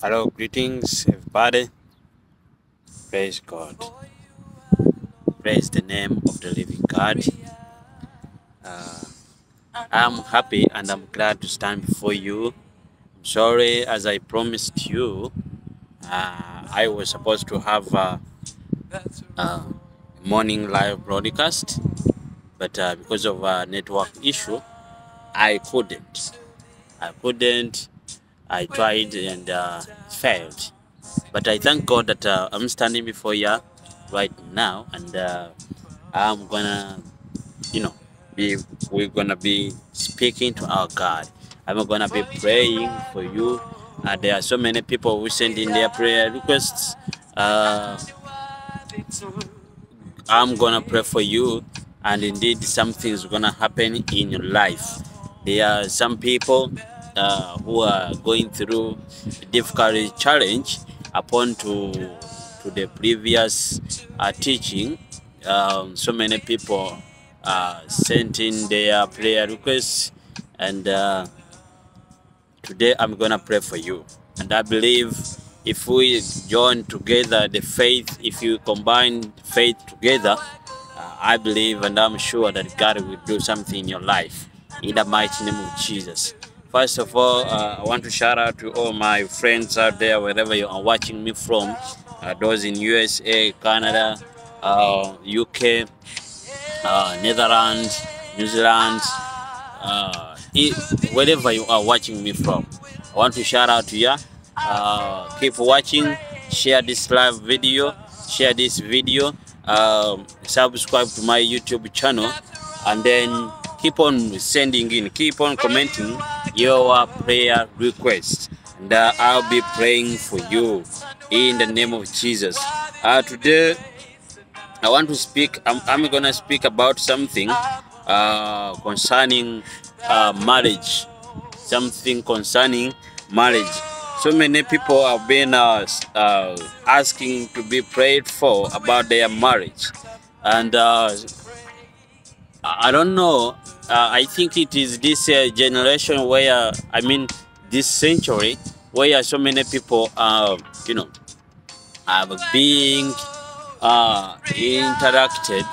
Hello, greetings, everybody. Praise God. Praise the name of the living God. Uh, I'm happy and I'm glad to stand before you. I'm sorry, as I promised you, uh, I was supposed to have a, a morning live broadcast, but uh, because of a network issue, I couldn't. I couldn't. I tried and uh, failed. But I thank God that uh, I'm standing before you right now, and uh, I'm gonna, you know, be we're gonna be speaking to our God. I'm gonna be praying for you. Uh, there are so many people who send in their prayer requests. Uh, I'm gonna pray for you, and indeed, something's gonna happen in your life. There are some people uh, who are going through a difficult challenge upon to to the previous uh, teaching. Um, so many people uh, sent in their prayer requests, and uh, today I'm gonna pray for you. And I believe if we join together the faith, if you combine faith together, uh, I believe and I'm sure that God will do something in your life in the mighty name of Jesus. First of all, uh, I want to shout out to all my friends out there, wherever you are watching me from, uh, those in USA, Canada, uh, UK, uh, Netherlands, New Zealand, uh, wherever you are watching me from. I want to shout out to you. Uh, keep watching, share this live video, share this video, um, subscribe to my YouTube channel, and then keep on sending in, keep on commenting your prayer requests, and uh, I'll be praying for you in the name of Jesus. Uh, today, I want to speak. I'm, I'm gonna speak about something uh, concerning uh, marriage. Something concerning marriage. So many people have been uh, uh, asking to be prayed for about their marriage, and I don't know. Uh, I think it is this uh, generation where I mean this century where so many people are, you know, are being uh, interacted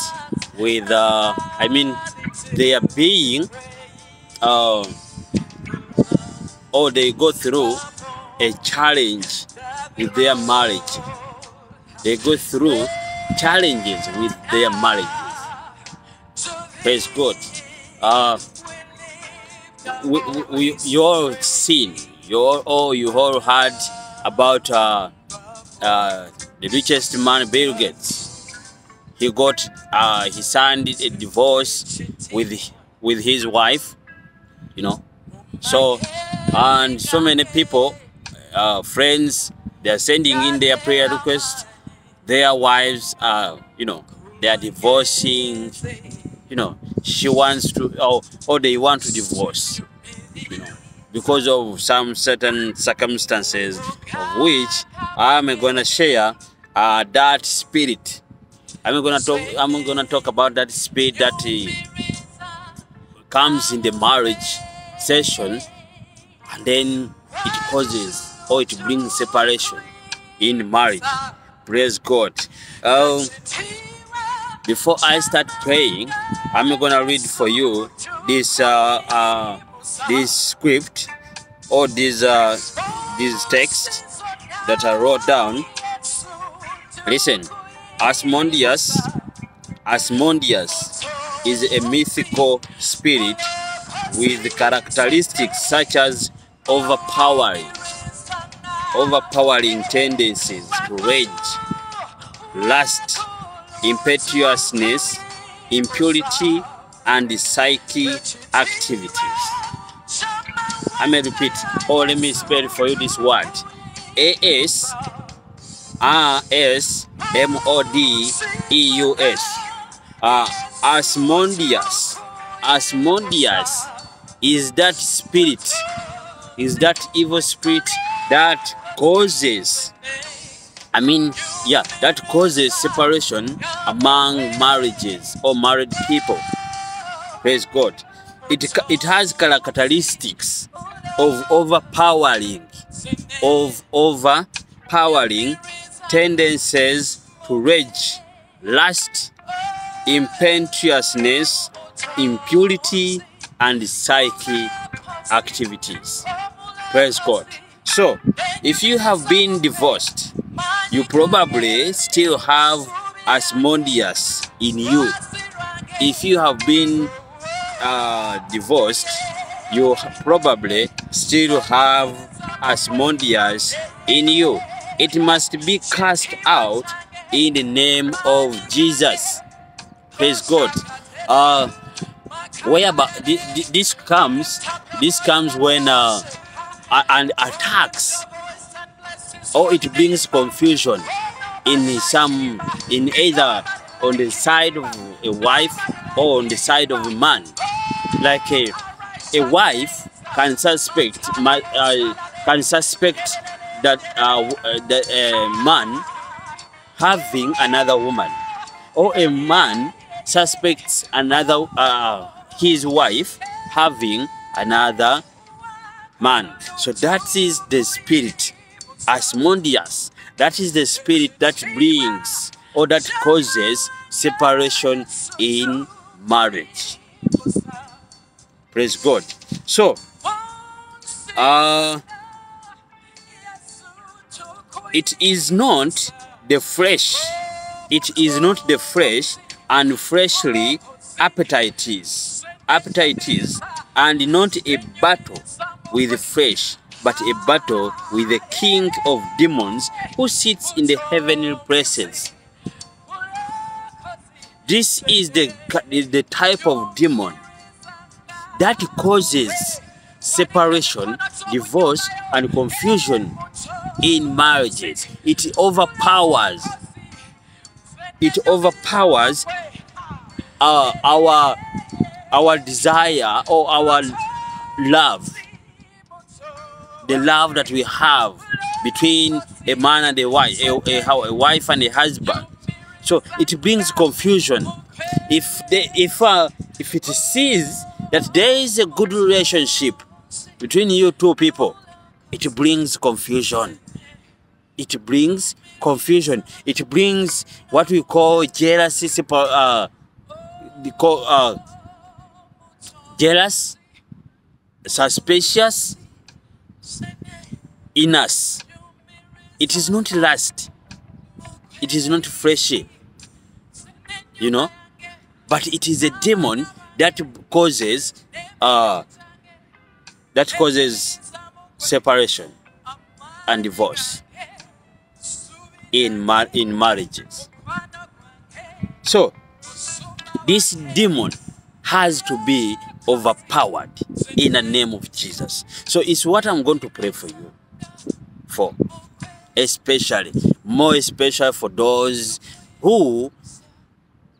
with. Uh, I mean, they are being, uh, or they go through a challenge with their marriage. They go through challenges with their marriages. Praise God. Uh, we, we, you all seen, you all, oh, you all heard about uh, uh, the richest man, Bill Gates. He got, uh, he signed a divorce with with his wife, you know. So, and so many people, uh, friends, they are sending in their prayer requests. Their wives are, you know, they are divorcing. You know, she wants to, or, or they want to divorce. You know, because of some certain circumstances, of which I'm going to share uh, that spirit. I'm going to talk. I'm going to talk about that spirit that uh, comes in the marriage session and then it causes or it brings separation in marriage. Praise God. Um, before I start praying, I'm gonna read for you this uh, uh, this script or this uh, this text that I wrote down. Listen, Asmodeus, Asmodeus is a mythical spirit with characteristics such as overpowering, overpowering tendencies to rage, lust, impetuousness, impurity, and the psychic activities. I may repeat, or let me spell for you this word. A S R S M O D E U S. Uh. Asmodeus is that spirit, is that evil spirit that causes, I mean, yeah, that causes separation among marriages or married people. Praise God. It, it has characteristics of overpowering of overpowering tendencies to rage, lust, impetuousness, impurity, and psychic activities. Praise God. So, if you have been divorced, you probably still have Asmodeus in you. If you have been uh, divorced, you probably still have Asmodeus in you. It must be cast out in the name of Jesus. Praise God. Uh, where but this comes, this comes when uh, and attacks or it brings confusion in some in either on the side of a wife or on the side of a man. Like a, a wife can suspect uh, can suspect that uh, the uh, man having another woman or a man suspects another uh, his wife having another man. So that is the spirit asmodeus that is the spirit that brings or that causes separation in marriage. Praise god. So uh it is not the fresh it is not the fresh and freshly appetites appetites and not a battle with flesh but a battle with the king of demons who sits in the heavenly places. This is the the type of demon that causes separation divorce and confusion in marriages. It overpowers it overpowers uh, our our desire or our love the love that we have between a man and a wife a, a, a wife and a husband. So it brings confusion. If they if uh, if it sees that there is a good relationship between you two people it brings confusion. It brings confusion. It brings what we call jealousy uh, uh, jealous suspicious in us. It is not lust. It is not fleshy you know? But it is a demon that causes uh, that causes separation and divorce in mar in marriages. So this demon has to be overpowered in the name of Jesus. So it's what I'm going to pray for you for, especially, more especially for those who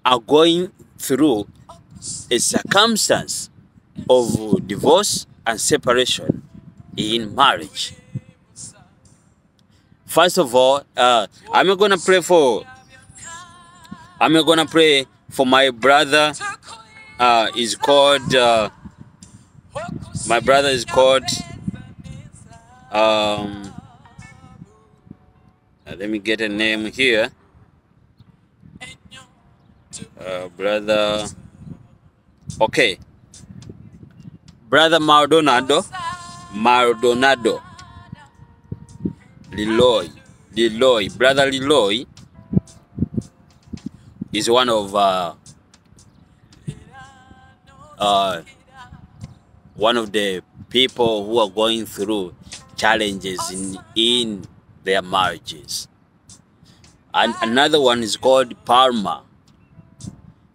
are going through a circumstance of divorce and separation in marriage. First of all, uh, I'm going to pray for, I'm going to pray for my brother uh, is called uh, my brother is called um, uh, let me get a name here. Uh, brother okay. Brother Maldonado Maldonado. Liloy Liloy brother Liloy is one of uh, uh, one of the people who are going through challenges in, in their marriages. And another one is called Palma.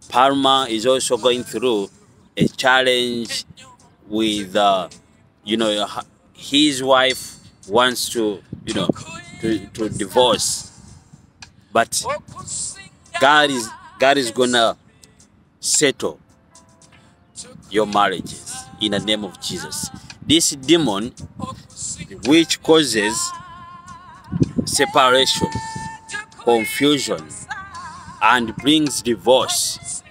Palma is also going through a challenge with, uh, you know, his wife wants to, you know, to, to divorce. But God is God is gonna settle your marriages in the name of Jesus. This demon which causes separation, confusion, and brings divorce,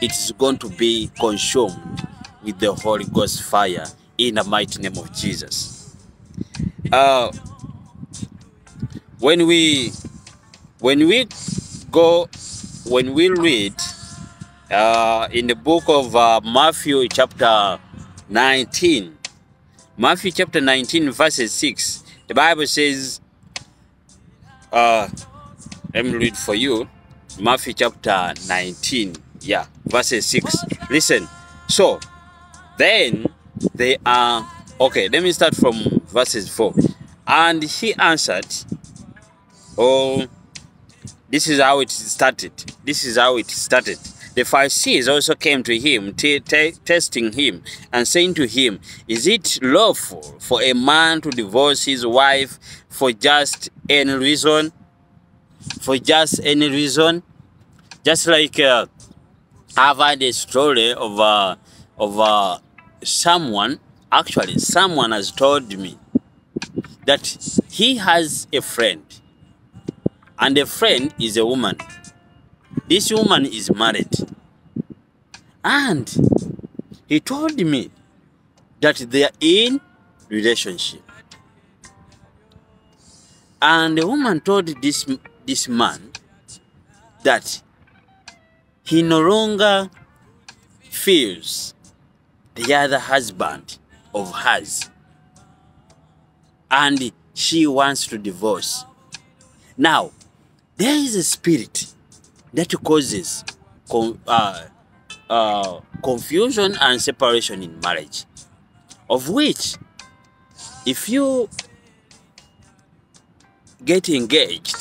it is going to be consumed with the Holy Ghost fire in the mighty name of Jesus. uh, when we when we go when we read uh, in the book of uh, Matthew chapter 19 Matthew chapter 19 verses 6 the Bible says uh, let me read for you. Matthew chapter 19 yeah verses 6 listen. So then they are okay let me start from verses 4 and he answered oh this is how it started. This is how it started the Pharisees also came to him, testing him, and saying to him, Is it lawful for a man to divorce his wife for just any reason? For just any reason? Just like uh, I've had a story of, uh, of uh, someone, actually, someone has told me that he has a friend, and the friend is a woman. This woman is married. And he told me that they are in relationship. And the woman told this, this man that he no longer feels the other husband of hers. And she wants to divorce. Now, there is a spirit that causes con- uh, uh, confusion and separation in marriage. Of which, if you get engaged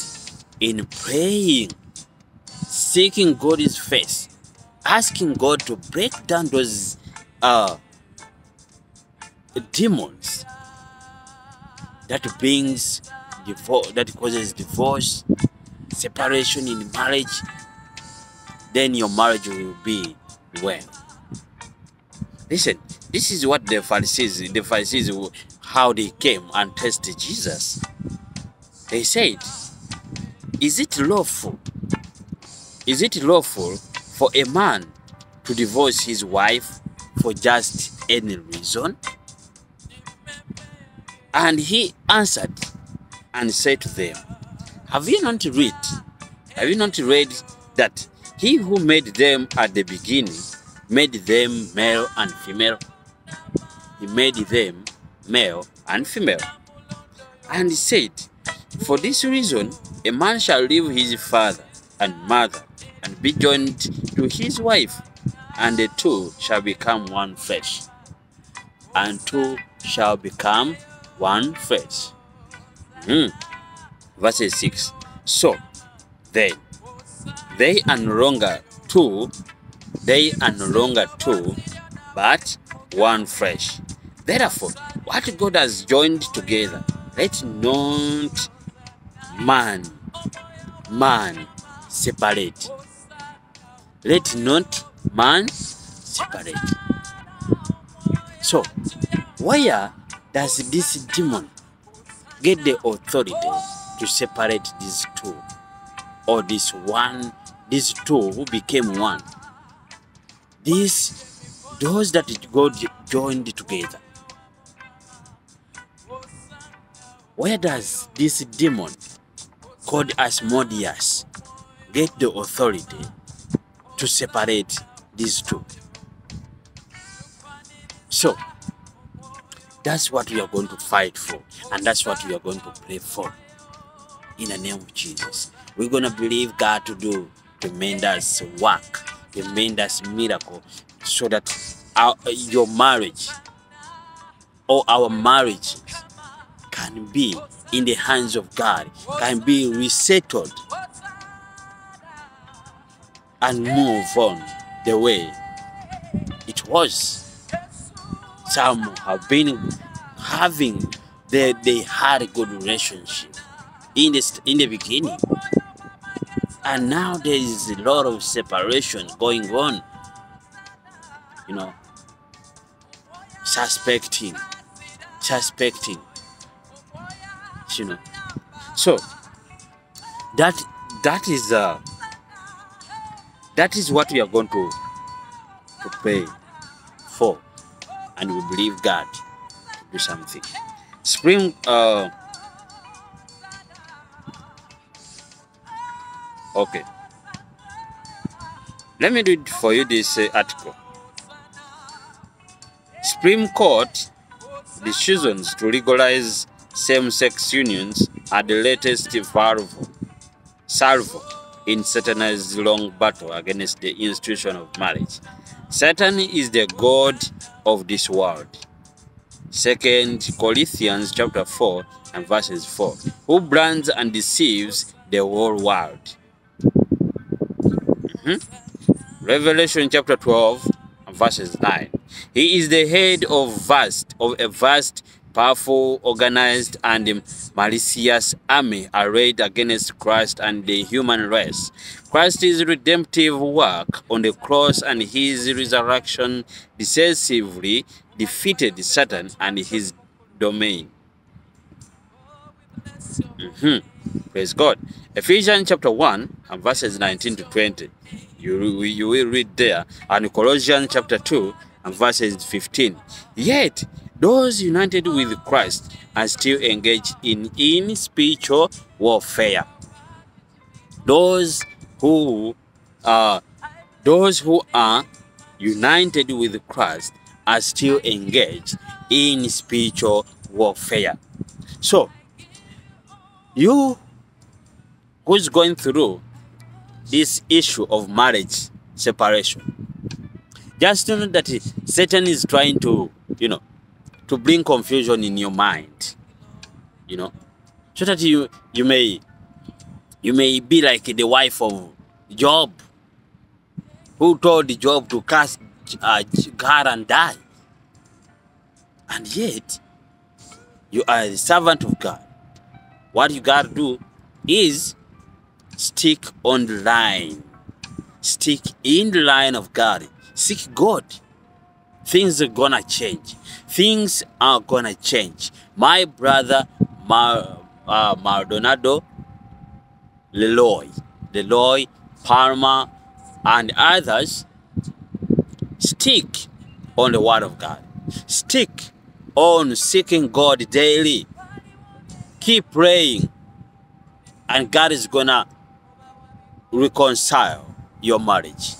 in praying, seeking God's face, asking God to break down those uh, demons that brings divorce, that causes divorce, separation in marriage, then your marriage will be well. Listen, this is what the Pharisees, the Pharisees, how they came and tested Jesus. They said, Is it lawful? Is it lawful for a man to divorce his wife for just any reason? And he answered and said to them, Have you not read? Have you not read that he who made them at the beginning made them male and female? He made them male and female. And he said, For this reason, a man shall leave his father and mother and be joined to his wife, and the two shall become one flesh. And two shall become one flesh. Hmm. Verse 6. So then, they are no longer two, they are no longer two, but one flesh. Therefore, what God has joined together, let not man, man separate. Let not man separate. So, where does this demon get the authority to separate these two or this one these two who became one. These those that god joined together. Where does this demon called asmodeus get the authority to separate these two? So that's what we are going to fight for and that's what we are going to pray for in the name of Jesus. We're going to believe God to do tremendous work, tremendous miracle, so that our, your marriage or our marriages can be in the hands of God, can be resettled and move on the way it was. Some have been having, they, they had a good relationship in the, in the beginning. And now there is a lot of separation going on. You know, suspecting, suspecting. You know, so that that is uh that is what we are going to to pray for, and we believe God to do something. Spring. Uh, okay. Let me read for you this uh, article. Supreme Court decisions to legalize same-sex unions are the latest valve, salvo in Satan's long battle against the institution of marriage. Satan is the god of this world. Second Corinthians chapter 4 and verses 4. Who brands and deceives the whole world. Mhm. Revelation chapter 12 verses 9. He is the head of vast of a vast, powerful, organized, and malicious army arrayed against Christ and the human race. Christ's redemptive work on the cross and his resurrection decisively defeated Satan and his domain. Mhm. Praise God. Ephesians chapter 1 and verses 19 to 20. You, you will read there. And Colossians chapter 2 and verses 15. Yet, those united with Christ are still engaged in, in spiritual warfare. Those who are those who are united with Christ are still engaged in spiritual warfare. So, you who's going through this issue of marriage separation, just know that Satan is trying to, you know, to bring confusion in your mind, you know, so that you you may you may be like the wife of Job, who told Job to curse uh, God and die, and yet you are the servant of God. What you gotta do is stick on the line, stick in the line of God, seek God. Things are gonna change. Things are gonna change. My brother Mar, uh, Maldonado Leloy, Leloy, Palmer, and others stick on the Word of God. Stick on seeking God daily. Keep praying, and God is gonna reconcile your marriage,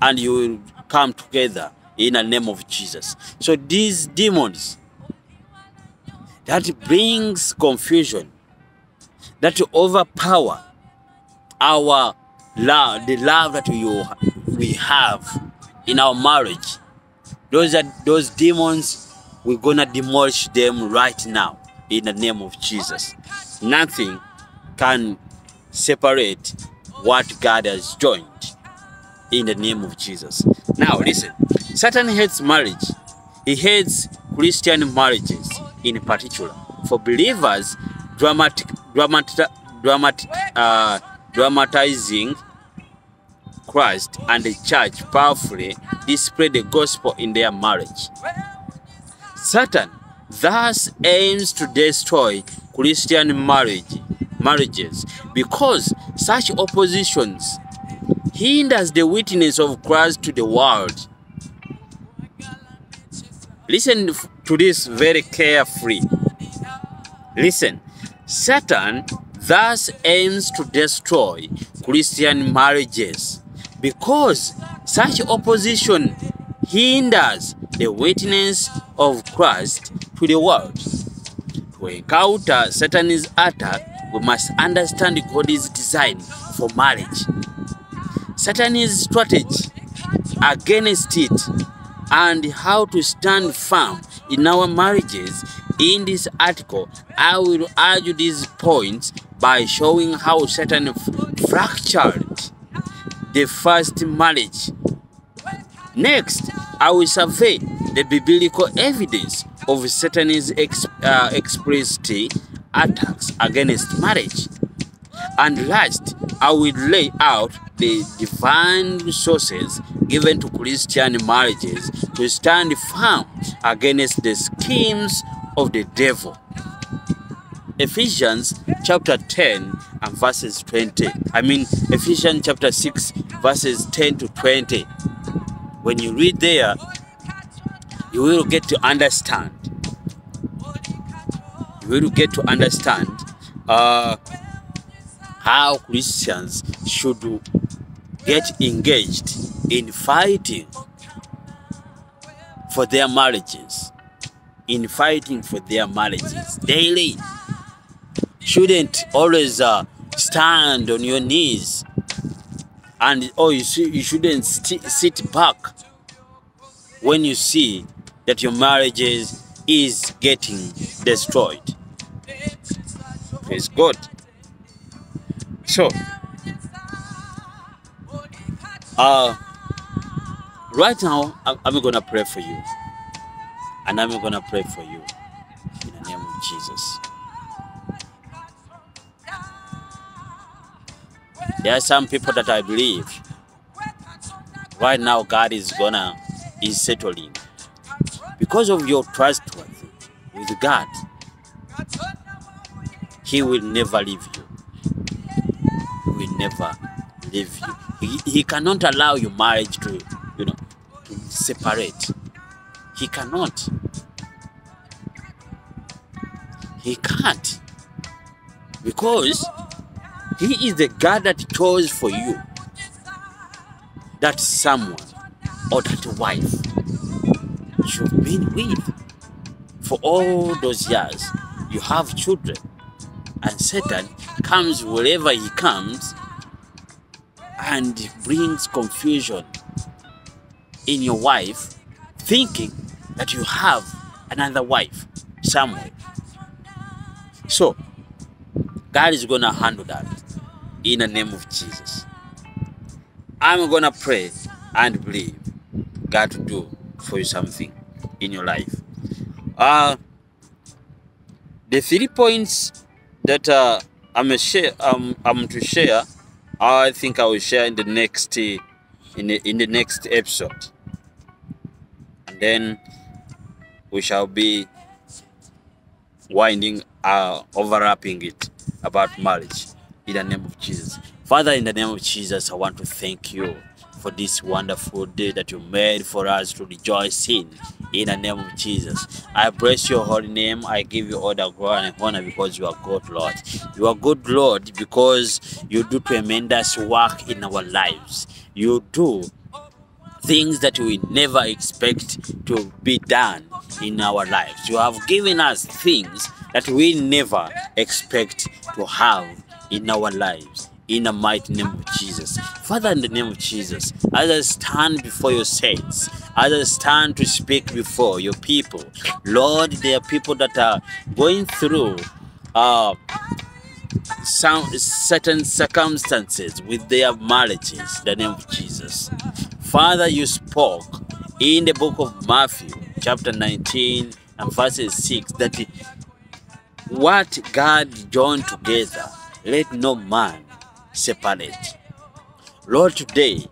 and you will come together in the name of Jesus. So these demons that brings confusion, that overpower our love, the love that we, we have in our marriage, those are those demons, we're gonna demolish them right now in the name of Jesus. Nothing can separate what God has joined in the name of Jesus. Now listen, Satan hates marriage. He hates Christian marriages in particular. For believers, dramatic, dramatic, dramatic, uh, dramatizing Christ and the church powerfully display the gospel in their marriage. Satan thus aims to destroy Christian marriage, marriages because such oppositions hinders the witness of Christ to the world. Listen to this very carefully. Listen, Satan thus aims to destroy Christian marriages because such opposition hinders the witness of Christ to the world. To encounter Satan's attack, we must understand God's design for marriage. Satan's strategy against it and how to stand firm in our marriages. In this article, I will argue these points by showing how Satan fractured the first marriage. Next, I will survey the biblical evidence of Satan's ex- uh, attacks against marriage. And last, I will lay out the divine resources given to Christian marriages to stand firm against the schemes of the devil. Ephesians chapter 10 and verses 20. I mean, Ephesians chapter 6, verses 10 to 20. When you read there, you will get to understand you will get to understand uh, how Christians should get engaged in fighting for their marriages, in fighting for their marriages daily. Shouldn't always uh, stand on your knees and oh you, see, you shouldn't sit back when you see that your marriage is, getting destroyed. Praise God. So, uh, right now, I'm, I'm going to pray for you. And I'm going to pray for you in the name of Jesus. There are some people that I believe right now God is gonna is settling because of your trustworthy with God. He will never leave you. He will never leave you. He, he cannot allow your marriage to, you know, to separate. He cannot. He can't. Because he is the God that chose for you that someone or that wife you've been with for all those years. You have children, and Satan comes wherever he comes and brings confusion in your wife, thinking that you have another wife somewhere. So, God is going to handle that in the name of Jesus. I'm going to pray and believe God to do for you something in your life. Uh, the three points that uh, I'm, share, um, I'm to share, I think I will share in the next uh, in the, in the next episode, and then we shall be winding uh, overlapping it about marriage in the name of Jesus. Father, in the name of Jesus, I want to thank you for this wonderful day that you made for us to rejoice in. In the name of Jesus, I bless your holy name. I give you all the glory and honor because you are good, Lord. You are good, Lord, because you do tremendous work in our lives. You do things that we never expect to be done in our lives. You have given us things that we never expect to have in our lives. In the mighty name of Jesus. Father, in the name of Jesus, as I stand before your saints, as I stand to speak before your people, Lord, there are people that are going through uh, some certain circumstances with their marriages, the name of Jesus. Father, you spoke in the book of Matthew, chapter 19 and verses 6, that what God joined together, let no man separate. Lord, today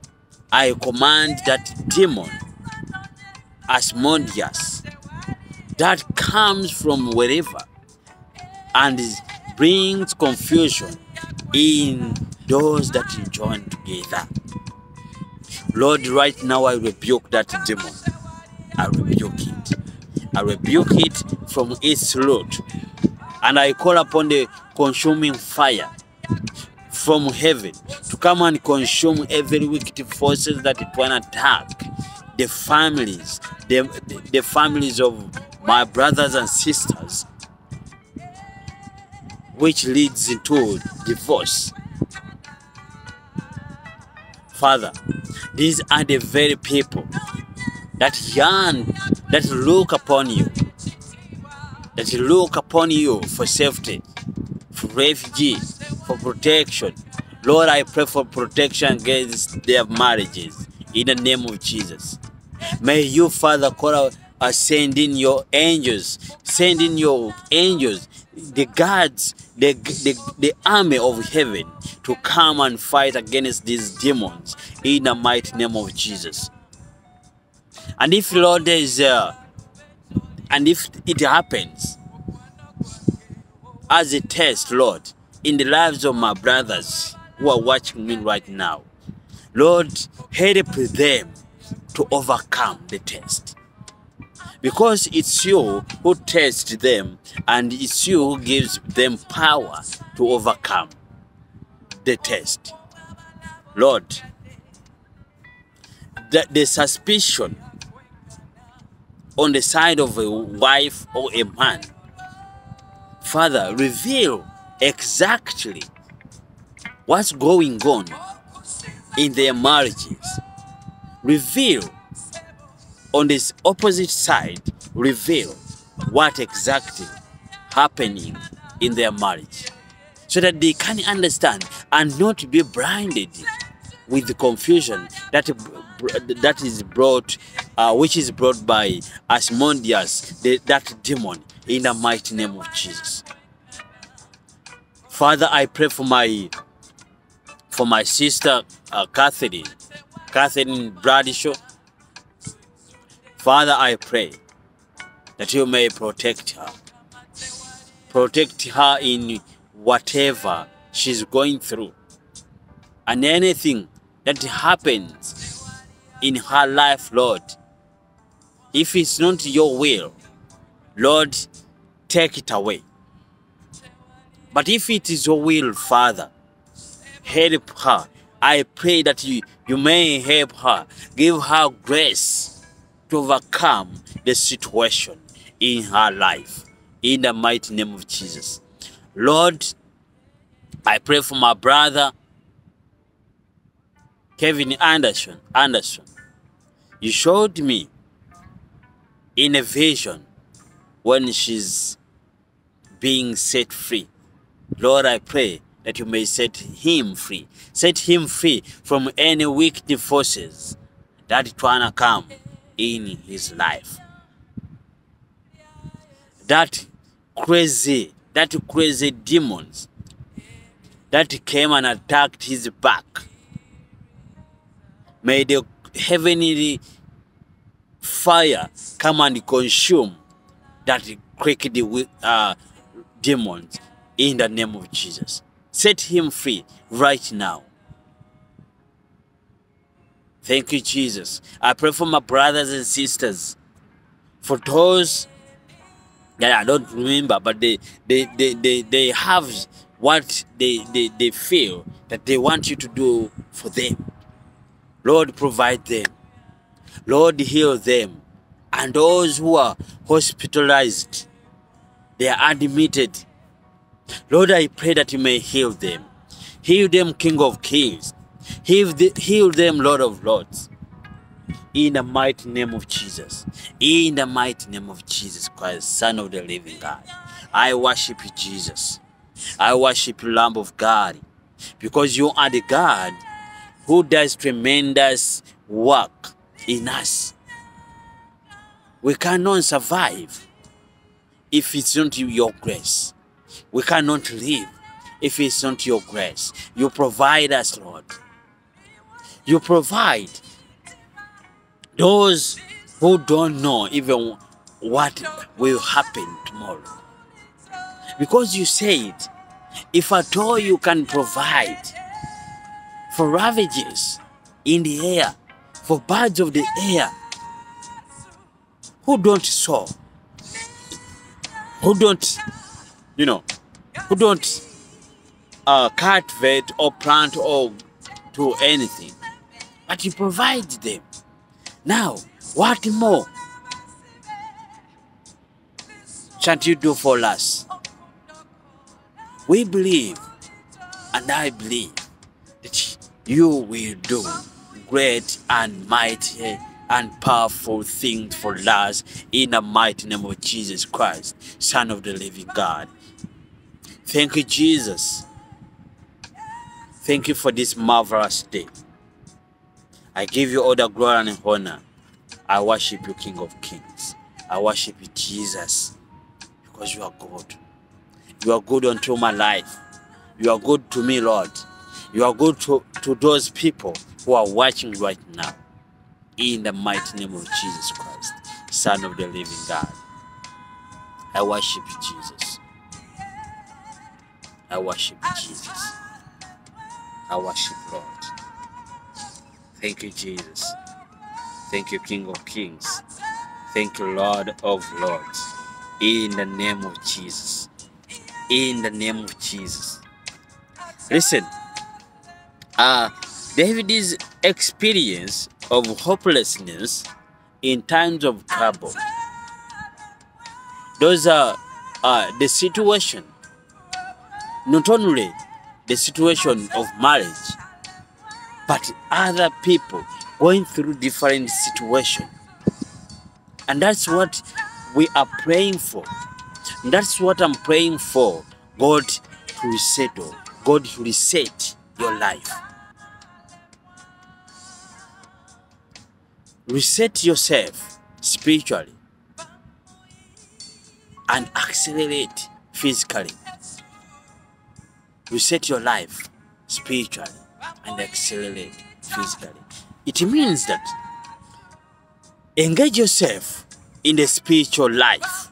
I command that demon, Asmodeus, that comes from wherever and brings confusion in those that join together. Lord, right now I rebuke that demon. I rebuke it. I rebuke it from its root. And I call upon the consuming fire from heaven to come and consume every wicked forces that it want to attack the families, the, the, the families of my brothers and sisters, which leads into divorce. Father, these are the very people that yearn, that look upon you, that look upon you for safety, for refugee, for protection. Lord, I pray for protection against their marriages in the name of Jesus. May you, Father, call out, uh, send in your angels, send in your angels, the guards, the, the, the army of heaven to come and fight against these demons in the mighty name of Jesus. And if, Lord, is, uh, and if it happens as a test, Lord, in the lives of my brothers who are watching me right now, Lord, help them to overcome the test. because it's you who tests them and it's you who gives them power to overcome the test. Lord, the, the suspicion on the side of a wife or a man, Father, reveal exactly what's going on in their marriages. Reveal on this opposite side, reveal what exactly happening in their marriage so that they can understand and not be blinded with the confusion that that is brought uh, which is brought by Asmodeus the, that demon in the mighty name of Jesus. Father I pray for my for my sister uh, Catherine Catherine Bradshaw Father I pray that you may protect her. Protect her in whatever she's going through and anything that happens in her life, Lord, if it's not your will, Lord, take it away. But if it is your will, Father, help her. I pray that you, you may help her, give her grace to overcome the situation in her life. In the mighty name of Jesus. Lord, I pray for my brother Kevin Anderson. Anderson, you showed me in a vision when she's being set free. Lord, I pray that you may set him free. Set him free from any wicked forces that trying to come in his life. That crazy that crazy demons that came and attacked his back. May the heavenly fire come and consume that wicked uh, demons in the name of Jesus. Set him free right now. Thank you, Jesus. I pray for my brothers and sisters, for those that I don't remember, but they they they they, they have what they, they they feel that they want you to do for them. Lord, provide them. Lord, heal them. And those who are hospitalized, they are admitted. Lord, I pray that you may heal them. Heal them, King of Kings. Heal, the, heal them, Lord of Lords in the mighty name of Jesus. In the mighty name of Jesus Christ, Son of the living God. I worship you, Jesus. I worship you, Lamb of God, because you are the God who does tremendous work in us. We cannot survive if it's not your grace. We cannot live if it's not your grace. You provide us, Lord. You provide those who don't know even what will happen tomorrow. Because you said, if at all you can provide for ravages in the air, for birds of the air, who don't sow, who don't, you know, who don't uh, cultivate or plant or do anything, but you provide them. Now, what more shan't you do for us? We believe, and I believe, that you will do great and mighty and powerful things for us in the mighty name of Jesus Christ, Son of the living God. Thank you, Jesus. Thank you for this marvelous day. I give you all the glory and honor. I worship you, King of Kings. I worship you, Jesus, because you are good. You are good unto my life. You are good to me, Lord. You are good to, to those people who are watching right now. In the mighty name of Jesus Christ, Son of the living God. I worship you, Jesus. I worship you, Jesus. I worship Lord. Thank you, Jesus. Thank you, King of Kings. Thank you, Lord of Lords. In the name of Jesus. In the name of Jesus. Listen, uh, David's experience of hopelessness in times of trouble. Those are uh, the situation, not only the situation of marriage, but other people going through different situations. And that's what we are praying for. That's what I'm praying for. God to resettle, God to reset your life. Reset yourself spiritually and accelerate physically. Reset your life spiritually and accelerate physically. It means that engage yourself in the spiritual life.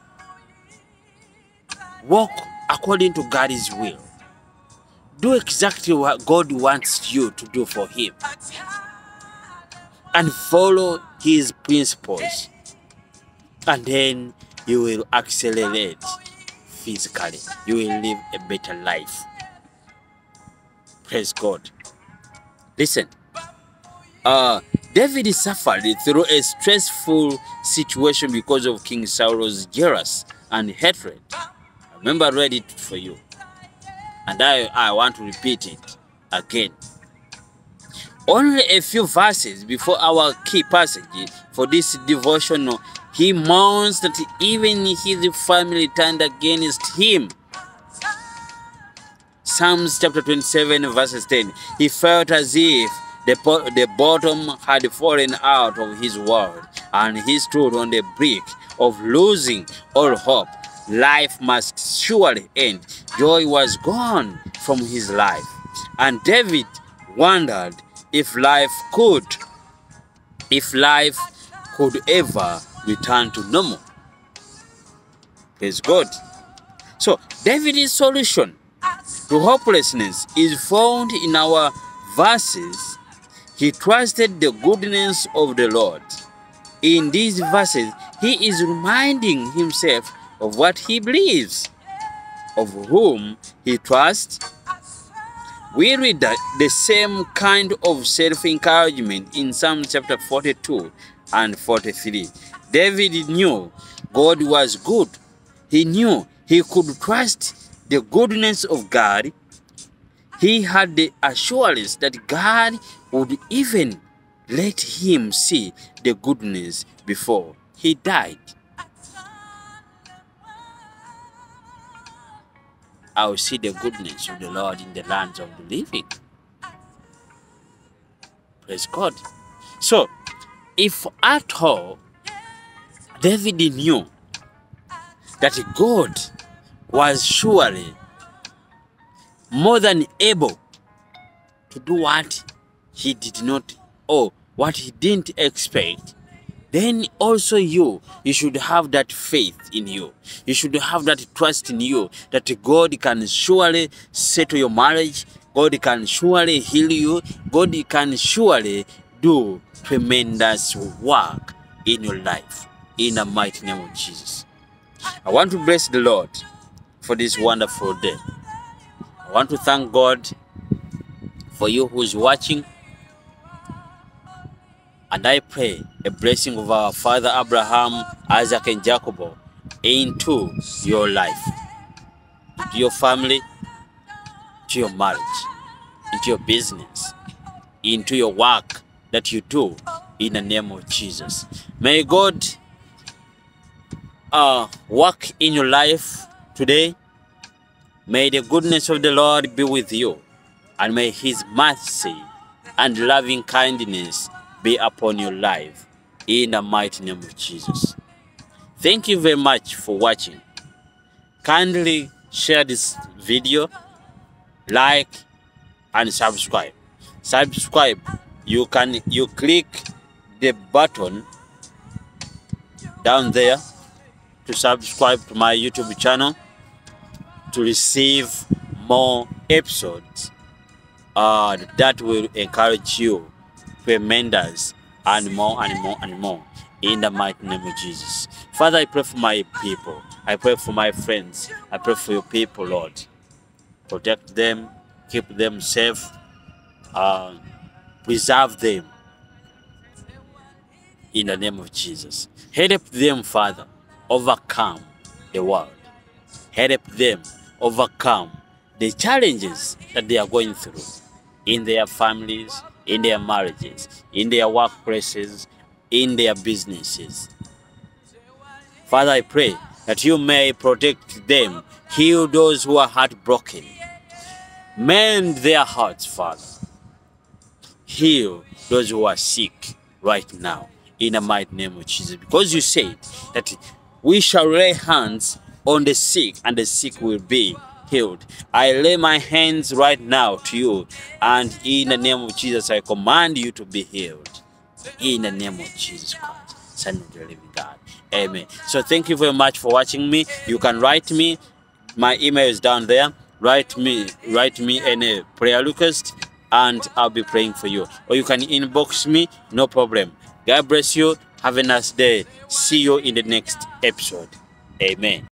Walk according to God's will. Do exactly what God wants you to do for Him. And follow His principles. And then you will accelerate physically. You will live a better life. Praise God. Listen, uh, David suffered through a stressful situation because of King Saul's jealous and hatred. I remember, I read it for you. And I, I want to repeat it again. Only a few verses before our key passage for this devotional, he mourns that even his family turned against him. Psalms chapter 27, verses 10. He felt as if the, the bottom had fallen out of his world, and he stood on the brink of losing all hope. Life must surely end. Joy was gone from his life, and David wondered if life could, if life could ever return to normal. Praise God. So, David's solution to hopelessness is found in our verses he trusted the goodness of the Lord. In these verses, he is reminding himself of what he believes, of whom he trusts. We read that the same kind of self encouragement in Psalm chapter 42 and 43. David knew God was good. He knew he could trust the goodness of God. He had the assurance that God would even let him see the goodness before he died. I will see the goodness of the Lord in the lands of the living. Praise God. So, if at all David knew that God was surely more than able to do what he did not or what he didn't expect then also you you should have that faith in you. You should have that trust in you that god can surely settle your marriage god can surely heal you god can surely do tremendous work in your life. In the mighty name of jesus. I want to bless the lord for this wonderful day. I want to thank god for you who's watching and I pray a blessing of our father Abraham, Isaac, and Jacob into your life, into your family, to your marriage, into your business, into your work that you do in the name of Jesus. May God uh, work in your life today. May the goodness of the Lord be with you, and may His mercy and loving kindness be upon your life in the mighty name of Jesus. Thank you very much for watching. Kindly share this video, like and subscribe. Subscribe, you can you click the button down there to subscribe to my YouTube channel to receive more episodes uh, that will encourage you tremendous and more and more and more. in the mighty name of Jesus. Father, I pray for my people. I pray for my friends. I pray for your people, Lord. Protect them, keep them safe, uh, preserve them in the name of Jesus. Help them, Father, overcome the world. Help them overcome the challenges that they are going through in their families, in their marriages, in their workplaces, in their businesses. Father, I pray that you may protect them, heal those who are heartbroken, mend their hearts, Father. Heal those who are sick right now in the mighty name of Jesus. Because you said that we shall lay hands on the sick and the sick will be healed. I lay my hands right now to you, and in the name of Jesus, I command you to be healed. In the name of Jesus Christ, Son of the living God. Amen. So thank you very much for watching me. You can write me. My email is down there. Write me, write me any prayer request, and I'll be praying for you. Or you can inbox me, no problem. God bless you. Have a nice day. See you in the next episode. Amen.